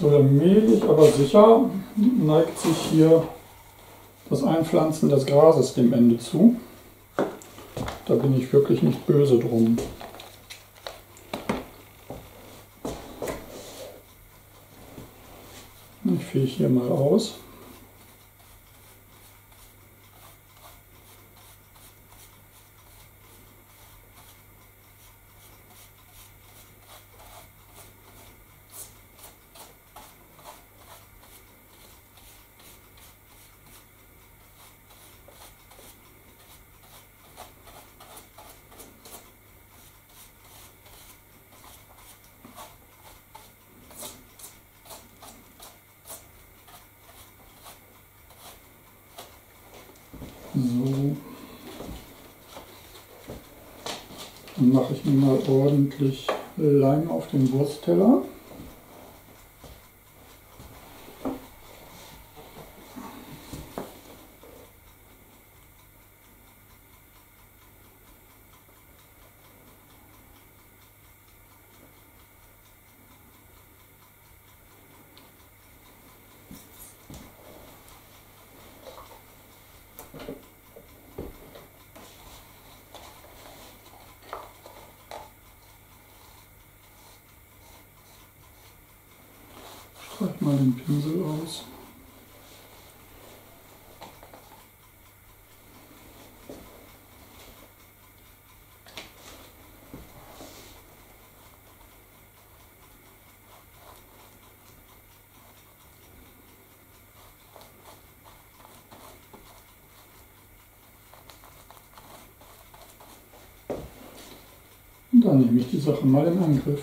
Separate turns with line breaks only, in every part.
So mehlig, aber sicher neigt sich hier das Einpflanzen des Grases dem Ende zu. Da bin ich wirklich nicht böse drum. Ich fege hier mal aus. So. Dann mache ich mir mal ordentlich Leim auf den Wurstteller. Streich mal den Pinsel aus. Dann nehme ich die Sache mal in Angriff.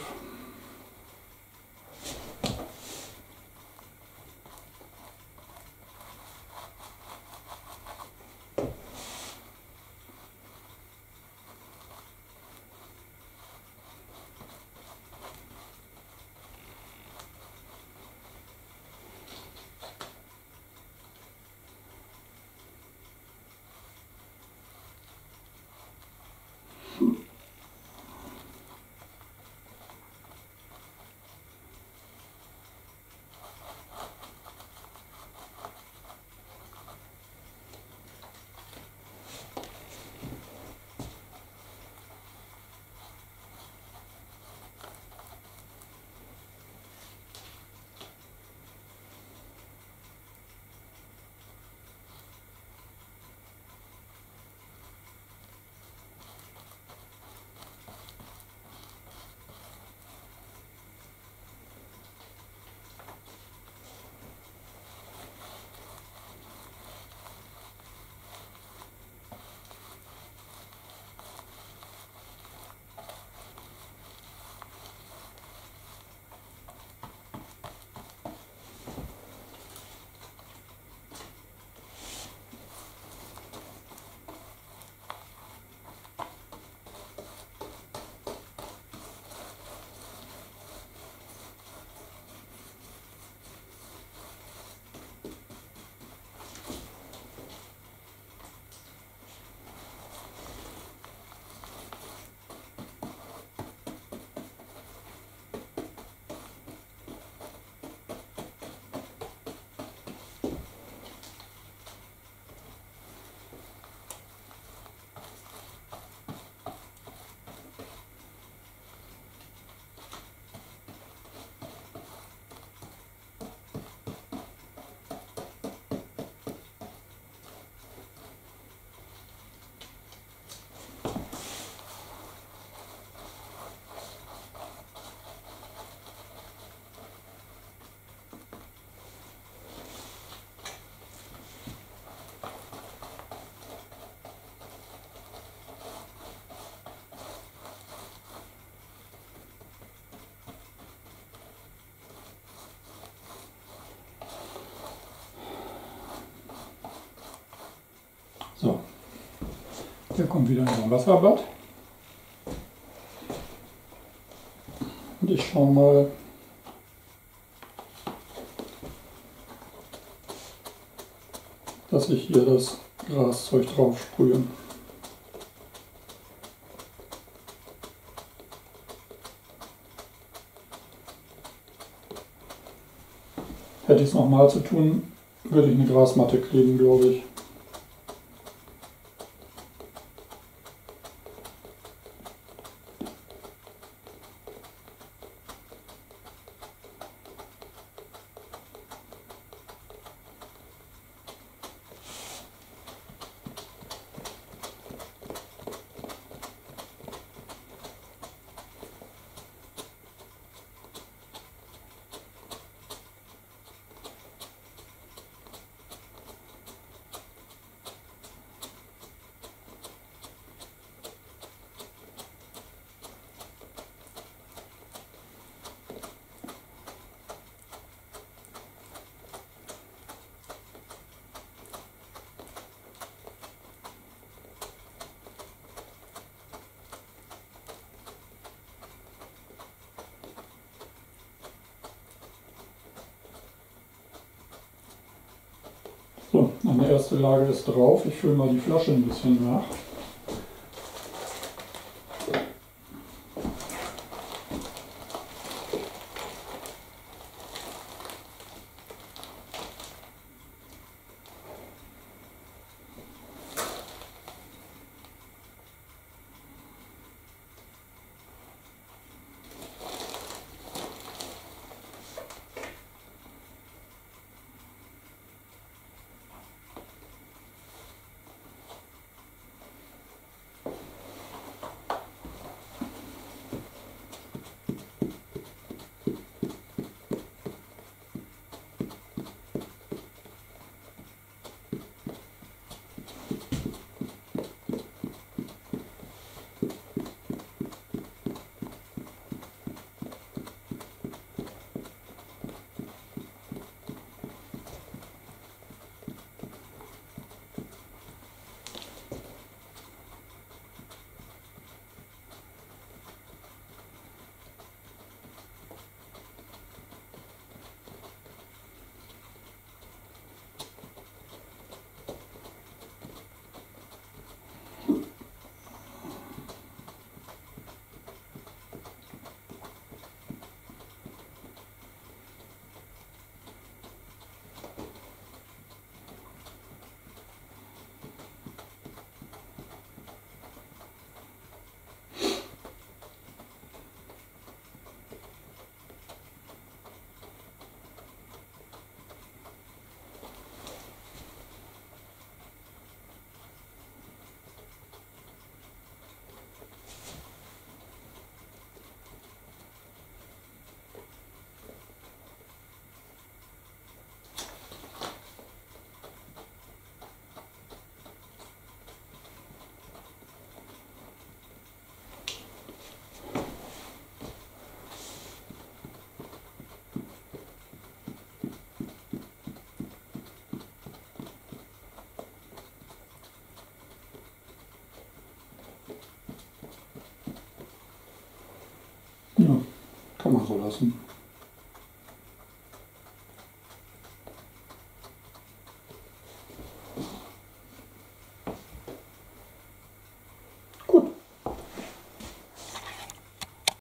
Der kommt wieder in sein Wasserbad. Und ich schaue mal, dass ich hier das Graszeug drauf sprühe. Hätte ich es nochmal zu tun, würde ich eine Grasmatte kleben, glaube ich. So, eine erste Lage ist drauf. Ich fülle mal die Flasche ein bisschen nach. Ja, kann man so lassen.